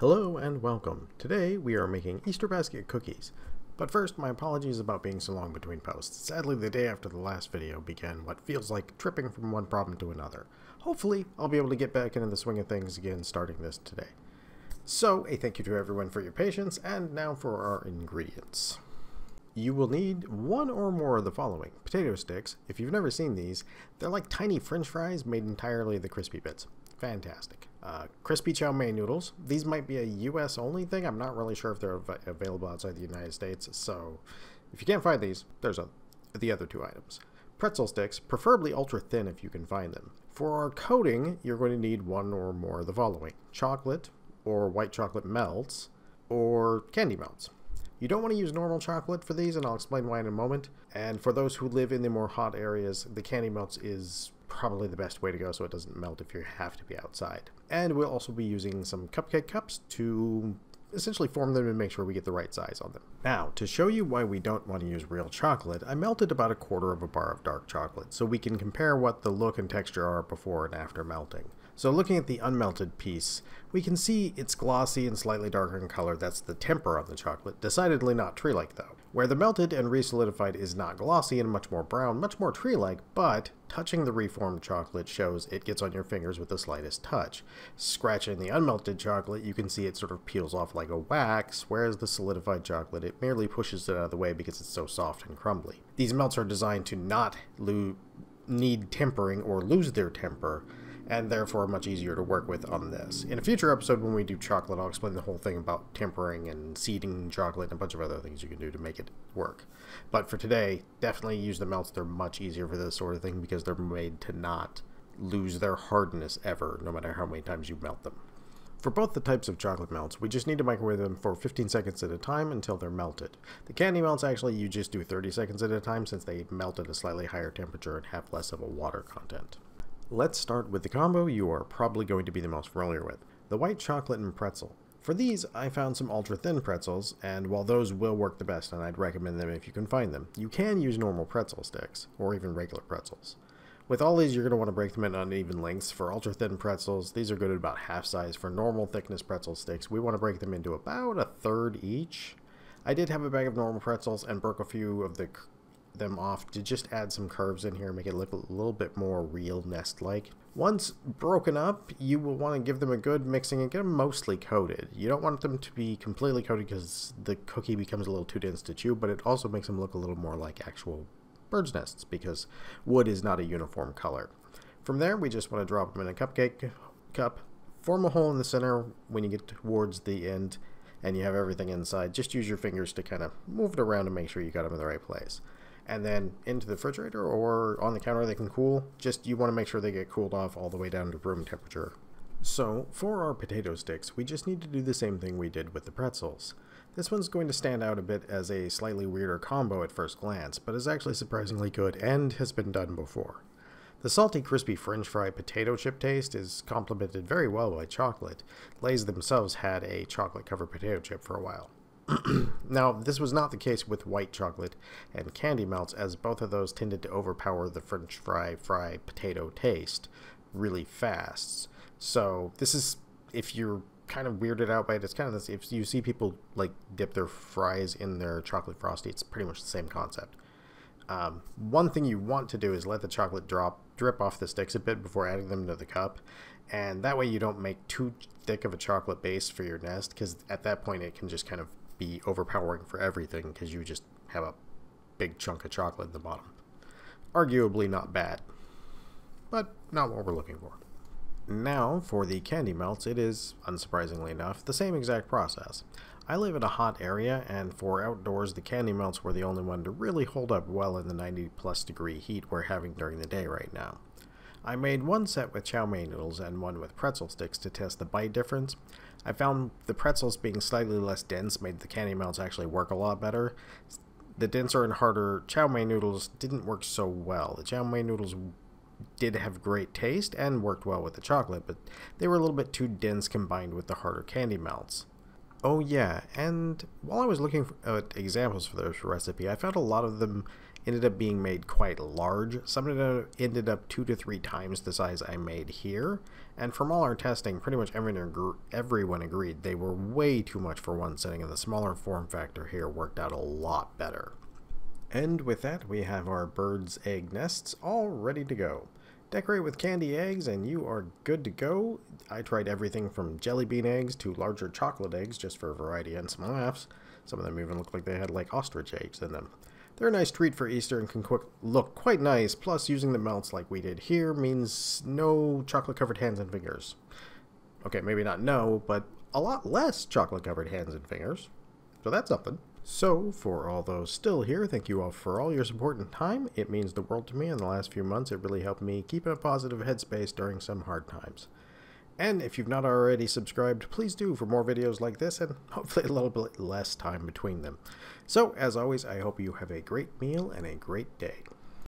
Hello and welcome. Today we are making Easter basket cookies. But first, my apologies about being so long between posts. Sadly, the day after the last video began what feels like tripping from one problem to another. Hopefully, I'll be able to get back into the swing of things again starting this today. So, a thank you to everyone for your patience, and now for our ingredients. You will need one or more of the following. Potato sticks. If you've never seen these, they're like tiny french fries made entirely of the crispy bits. Fantastic. Uh, crispy chow mein noodles. These might be a US only thing. I'm not really sure if they're av available outside the United States. So if you can't find these, there's a, the other two items. Pretzel sticks, preferably ultra thin if you can find them. For our coating, you're going to need one or more of the following. Chocolate or white chocolate melts or candy melts. You don't want to use normal chocolate for these, and I'll explain why in a moment. And for those who live in the more hot areas, the candy melts is probably the best way to go so it doesn't melt if you have to be outside. And we'll also be using some cupcake cups to essentially form them and make sure we get the right size on them. Now, to show you why we don't want to use real chocolate, I melted about a quarter of a bar of dark chocolate so we can compare what the look and texture are before and after melting. So looking at the unmelted piece, we can see it's glossy and slightly darker in color. That's the temper of the chocolate. Decidedly not tree-like though. Where the melted and resolidified is not glossy and much more brown, much more tree-like, but touching the reformed chocolate shows it gets on your fingers with the slightest touch. Scratching the unmelted chocolate, you can see it sort of peels off like a wax, whereas the solidified chocolate, it merely pushes it out of the way because it's so soft and crumbly. These melts are designed to not need tempering or lose their temper, and therefore much easier to work with on this. In a future episode when we do chocolate, I'll explain the whole thing about tempering and seeding chocolate and a bunch of other things you can do to make it work. But for today, definitely use the melts. They're much easier for this sort of thing because they're made to not lose their hardness ever, no matter how many times you melt them. For both the types of chocolate melts, we just need to microwave them for 15 seconds at a time until they're melted. The candy melts actually you just do 30 seconds at a time since they melt at a slightly higher temperature and have less of a water content. Let's start with the combo you are probably going to be the most familiar with, the white chocolate and pretzel. For these, I found some ultra thin pretzels, and while those will work the best and I'd recommend them if you can find them, you can use normal pretzel sticks, or even regular pretzels. With all these, you're going to want to break them in uneven lengths. For ultra thin pretzels, these are good at about half size. For normal thickness pretzel sticks, we want to break them into about a third each. I did have a bag of normal pretzels and broke a few of the them off to just add some curves in here, make it look a little bit more real nest-like. Once broken up, you will want to give them a good mixing and get them mostly coated. You don't want them to be completely coated because the cookie becomes a little too dense to chew, but it also makes them look a little more like actual bird's nests because wood is not a uniform color. From there, we just want to drop them in a cupcake cup, form a hole in the center when you get towards the end, and you have everything inside. Just use your fingers to kind of move it around and make sure you got them in the right place and then into the refrigerator or on the counter they can cool. Just you want to make sure they get cooled off all the way down to room temperature. So for our potato sticks, we just need to do the same thing we did with the pretzels. This one's going to stand out a bit as a slightly weirder combo at first glance, but is actually surprisingly good and has been done before. The salty, crispy french fry potato chip taste is complemented very well by chocolate. Lay's themselves had a chocolate covered potato chip for a while. now, this was not the case with white chocolate and candy melts, as both of those tended to overpower the french fry fry potato taste really fast. So, this is, if you're kind of weirded out by it, it's kind of this, if you see people like dip their fries in their chocolate frosty, it's pretty much the same concept. Um, one thing you want to do is let the chocolate drop drip off the sticks a bit before adding them to the cup and that way you don't make too thick of a chocolate base for your nest because at that point it can just kind of be overpowering for everything because you just have a big chunk of chocolate in the bottom. Arguably not bad, but not what we're looking for. Now, for the candy melts, it is, unsurprisingly enough, the same exact process. I live in a hot area, and for outdoors, the candy melts were the only one to really hold up well in the 90 plus degree heat we're having during the day right now. I made one set with chow mein noodles and one with pretzel sticks to test the bite difference. I found the pretzels being slightly less dense made the candy melts actually work a lot better. The denser and harder chow mein noodles didn't work so well. The chow mein noodles did have great taste and worked well with the chocolate, but they were a little bit too dense combined with the harder candy melts. Oh yeah, and while I was looking at uh, examples for this recipe, I found a lot of them ended up being made quite large. Some of them ended up two to three times the size I made here. And from all our testing, pretty much everyone, everyone agreed they were way too much for one sitting, and the smaller form factor here worked out a lot better. And with that, we have our bird's egg nests all ready to go. Decorate with candy eggs and you are good to go. I tried everything from jelly bean eggs to larger chocolate eggs just for variety and some laughs. Some of them even look like they had like ostrich eggs in them. They're a nice treat for Easter and can quick, look quite nice, plus using the melts like we did here means no chocolate covered hands and fingers. Okay, maybe not no, but a lot less chocolate covered hands and fingers. So that's something. So, for all those still here, thank you all for all your support and time. It means the world to me in the last few months. It really helped me keep in a positive headspace during some hard times. And if you've not already subscribed, please do for more videos like this and hopefully a little bit less time between them. So, as always, I hope you have a great meal and a great day.